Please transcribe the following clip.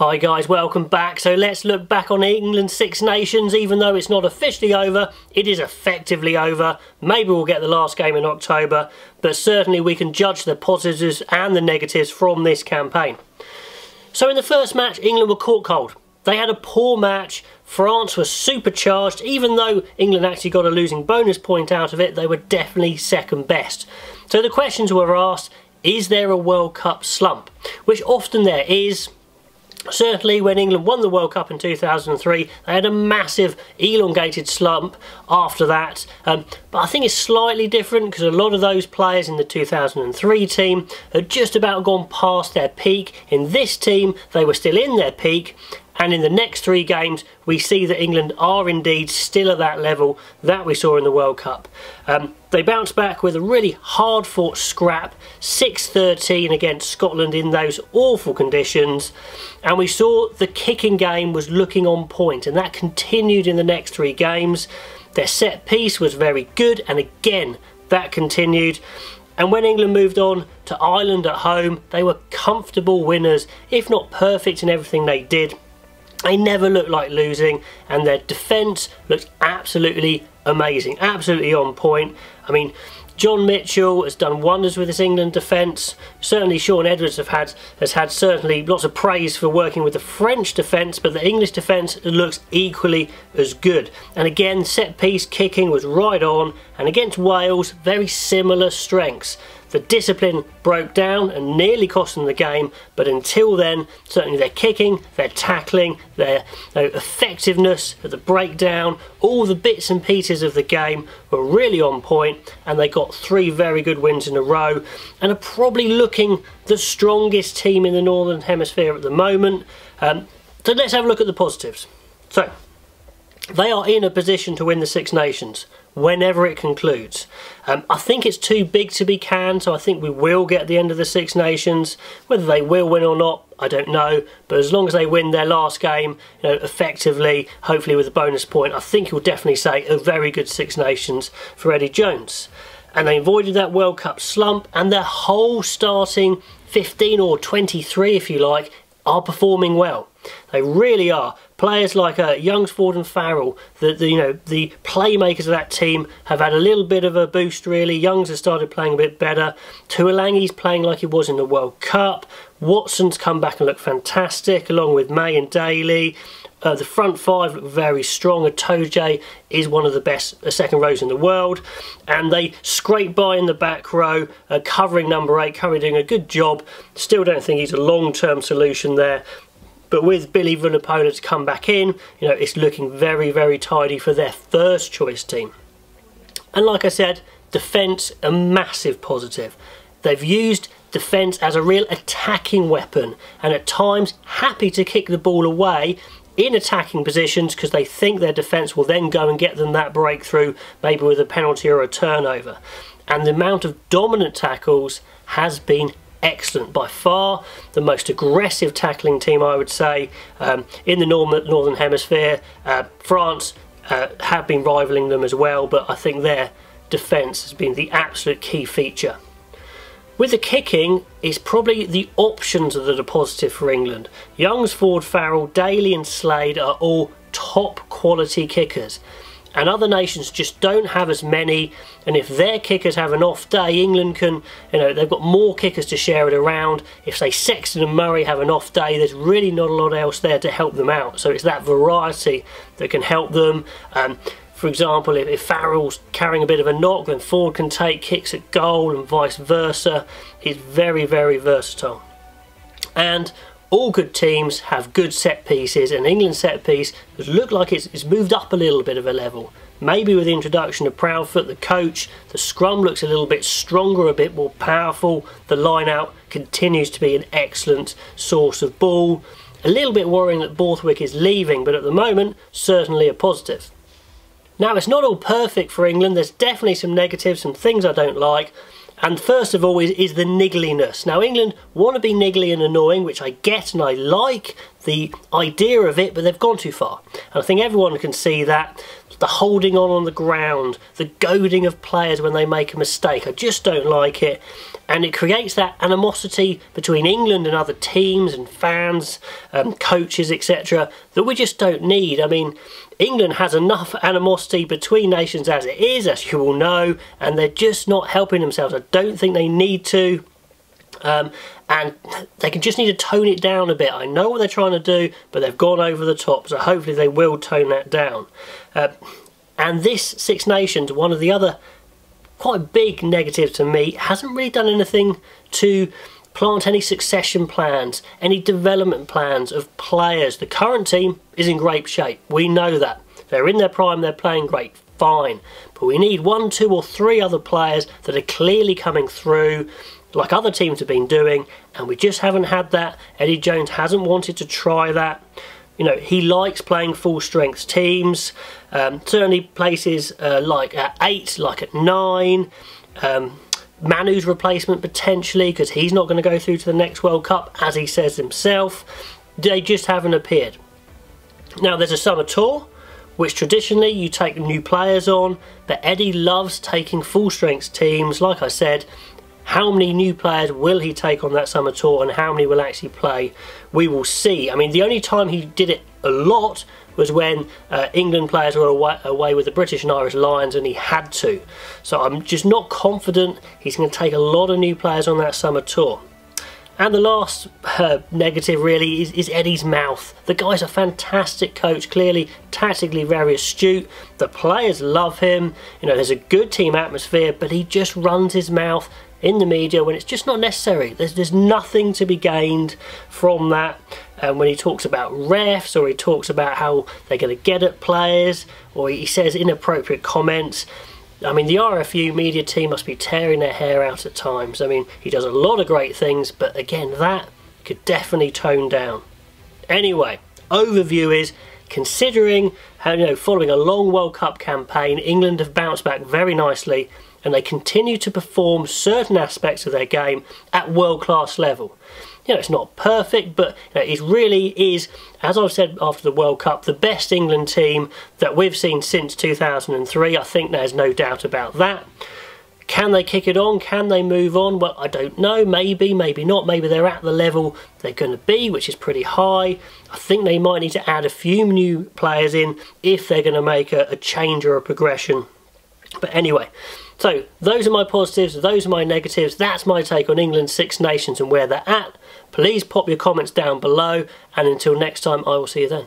Hi guys, welcome back. So let's look back on England's Six Nations. Even though it's not officially over, it is effectively over. Maybe we'll get the last game in October, but certainly we can judge the positives and the negatives from this campaign. So in the first match, England were caught cold. They had a poor match. France was supercharged. Even though England actually got a losing bonus point out of it, they were definitely second best. So the questions were asked, is there a World Cup slump? Which often there is Certainly when England won the World Cup in 2003 they had a massive elongated slump after that um, but I think it's slightly different because a lot of those players in the 2003 team had just about gone past their peak. In this team they were still in their peak and in the next three games, we see that England are indeed still at that level that we saw in the World Cup. Um, they bounced back with a really hard fought scrap, 6-13 against Scotland in those awful conditions. And we saw the kicking game was looking on point, and that continued in the next three games. Their set piece was very good, and again, that continued. And when England moved on to Ireland at home, they were comfortable winners, if not perfect in everything they did. They never looked like losing and their defence looked absolutely amazing, absolutely on point. I mean, John Mitchell has done wonders with this England defence. Certainly Shaun Edwards had, has had certainly lots of praise for working with the French defence, but the English defence looks equally as good. And again, set piece kicking was right on, and against Wales, very similar strengths. The discipline broke down and nearly cost them the game, but until then, certainly their kicking, their tackling, their effectiveness at the breakdown, all the bits and pieces of the game were really on point, and they got three very good wins in a row, and are probably looking the strongest team in the Northern Hemisphere at the moment. Um, so let's have a look at the positives. So, they are in a position to win the Six Nations whenever it concludes. Um, I think it's too big to be canned, so I think we will get the end of the Six Nations. Whether they will win or not, I don't know. But as long as they win their last game, you know, effectively, hopefully with a bonus point, I think you'll definitely say a very good Six Nations for Eddie Jones. And they avoided that World Cup slump, and their whole starting 15 or 23, if you like, are performing well. They really are. Players like uh, Youngs Ford and Farrell, the, the, you know the playmakers of that team have had a little bit of a boost really. Youngs has started playing a bit better. Tuilagi's playing like he was in the World Cup. Watson's come back and looked fantastic along with May and Daly. Uh, the front five look very strong. Itoje is one of the best uh, second rows in the world. And they scrape by in the back row, uh, covering number eight. Curry doing a good job. Still don't think he's a long-term solution there. But with Billy Vunipola to come back in, you know, it's looking very, very tidy for their first choice team. And like I said, defence, a massive positive. They've used defence as a real attacking weapon and at times happy to kick the ball away in attacking positions because they think their defence will then go and get them that breakthrough, maybe with a penalty or a turnover. And the amount of dominant tackles has been excellent. By far the most aggressive tackling team, I would say, um, in the Northern Hemisphere. Uh, France uh, have been rivaling them as well, but I think their defence has been the absolute key feature. With the kicking, it's probably the options that are positive for England. Youngs, Ford, Farrell, Daly and Slade are all top quality kickers and other nations just don't have as many. And if their kickers have an off day England can you know they've got more kickers to share it around. If say Sexton and Murray have an off day there's really not a lot else there to help them out. So it's that variety that can help them. Um, for example if, if Farrell's carrying a bit of a knock then Ford can take kicks at goal and vice versa. It's very very versatile. And all good teams have good set pieces and England's set piece has looked like it's, it's moved up a little bit of a level. Maybe with the introduction of Proudfoot, the coach, the scrum looks a little bit stronger, a bit more powerful. The line out continues to be an excellent source of ball. A little bit worrying that Borthwick is leaving, but at the moment, certainly a positive. Now, it's not all perfect for England. There's definitely some negatives, some things I don't like. And first of all is, is the niggliness. Now England want to be niggly and annoying, which I get and I like. The idea of it, but they've gone too far. And I think everyone can see that. The holding on on the ground, the goading of players when they make a mistake. I just don't like it. And it creates that animosity between England and other teams and fans, um, coaches, etc., that we just don't need. I mean, England has enough animosity between nations as it is, as you all know, and they're just not helping themselves. I don't think they need to. Um, and they can just need to tone it down a bit. I know what they're trying to do, but they've gone over the top, so hopefully they will tone that down. Uh, and this Six Nations, one of the other quite big negatives to me, hasn't really done anything to plant any succession plans, any development plans of players. The current team is in great shape. We know that. They're in their prime, they're playing great, fine. But we need one, two or three other players that are clearly coming through like other teams have been doing, and we just haven't had that. Eddie Jones hasn't wanted to try that. You know, he likes playing full strength teams, um, certainly places uh, like at 8, like at 9. Um, Manu's replacement potentially, because he's not going to go through to the next World Cup, as he says himself. They just haven't appeared. Now, there's a summer tour, which traditionally you take new players on, but Eddie loves taking full strength teams, like I said, how many new players will he take on that summer tour and how many will actually play? We will see. I mean, the only time he did it a lot was when uh, England players were away, away, with the British and Irish Lions and he had to. So I'm just not confident he's going to take a lot of new players on that summer tour. And the last uh, negative really is, is, Eddie's mouth. The guy's a fantastic coach, clearly tactically very astute. The players love him. You know, there's a good team atmosphere, but he just runs his mouth in the media when it's just not necessary. There's, there's nothing to be gained from that. And when he talks about refs or he talks about how they're going to get at players or he says inappropriate comments, I mean, the RFU media team must be tearing their hair out at times. I mean, he does a lot of great things, but again, that could definitely tone down. Anyway, overview is considering how, you know, following a long World Cup campaign, England have bounced back very nicely and they continue to perform certain aspects of their game at world class level. You know, it's not perfect, but you know, it really is, as I've said after the World Cup, the best England team that we've seen since 2003. I think there's no doubt about that. Can they kick it on? Can they move on? Well, I don't know. Maybe, maybe not. Maybe they're at the level they're going to be, which is pretty high. I think they might need to add a few new players in if they're going to make a, a change or a progression. But anyway, so those are my positives, those are my negatives. That's my take on England's Six Nations and where they're at. Please pop your comments down below and until next time I will see you then.